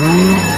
Mm-hmm.